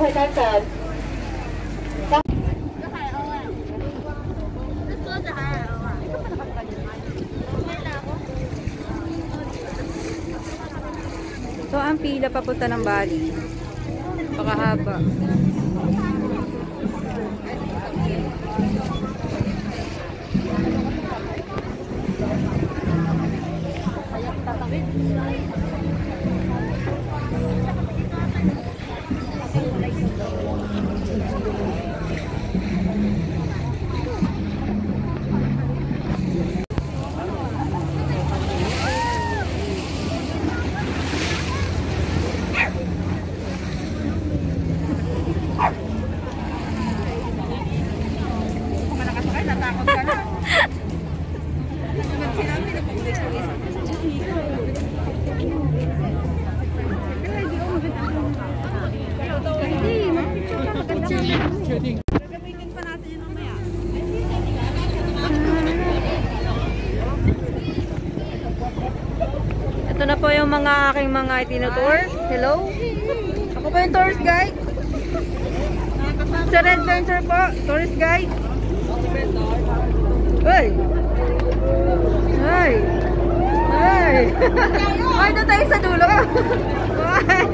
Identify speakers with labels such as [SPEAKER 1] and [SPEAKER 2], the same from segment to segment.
[SPEAKER 1] hơi đang cần
[SPEAKER 2] So, ang pila papunta ng Bali. Pakahaba. haba. Mga aking mga tinutour. Hello? Ako po yung tourist guide. Sir Adventure po, tourist guide. Uy! Ay! Ay! Ay, doon tayo sa dulo. Ay!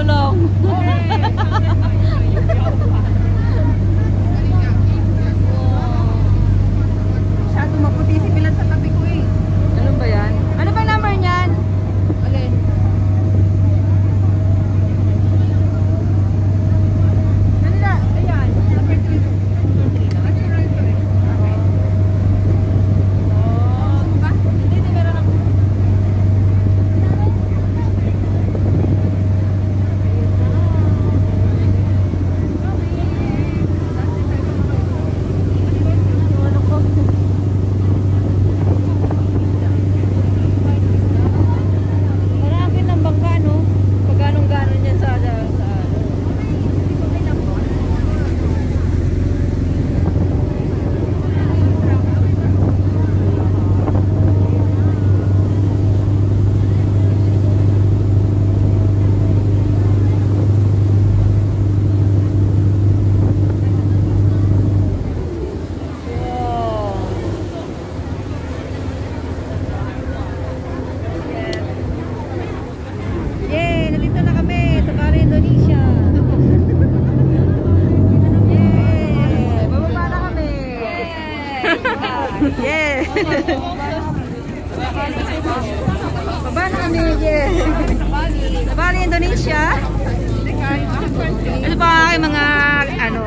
[SPEAKER 2] Pero Yeah. Baba na kami. Yeah. Baba Indonesia. Ito pa mga ano.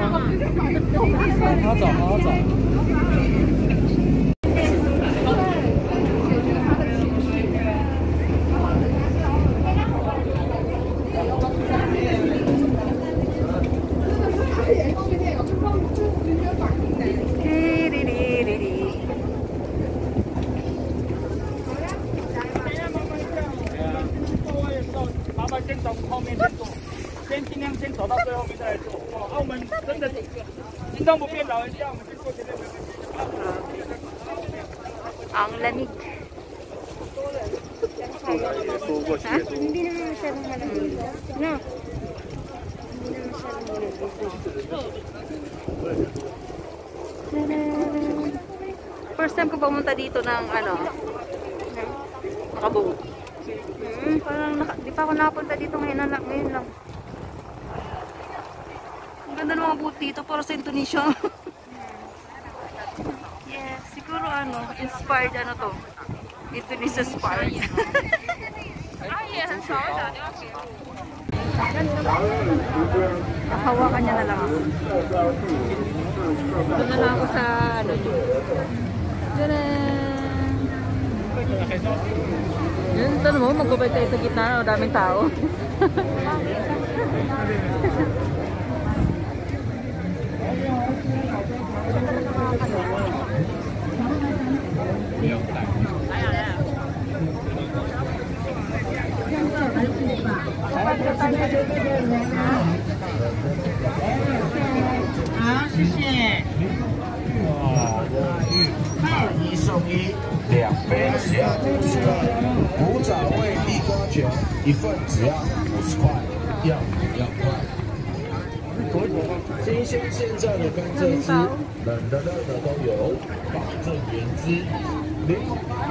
[SPEAKER 2] First time ko pumunta dito ng ano, nakabuo. Hmm, parang naka, di pa ako nakapunta dito ngayon, na, ngayon lang. Ang ganda ng mga boot dito, para sa Indonesia. yes, siguro ano, inspired ano to. Indonesia inspired. Hawakan niya na lang ako. Doon na lang ako sa ano! Yun, tanong mo, magbabay tayo sa gitna, o daming tao.
[SPEAKER 3] 好，谢谢。买一送一，两杯只要五十块。古早味地瓜球一份只要五十块，要不要快？新鲜现在的甘蔗汁，冷的热的都有，保证原汁。零
[SPEAKER 4] Mag-share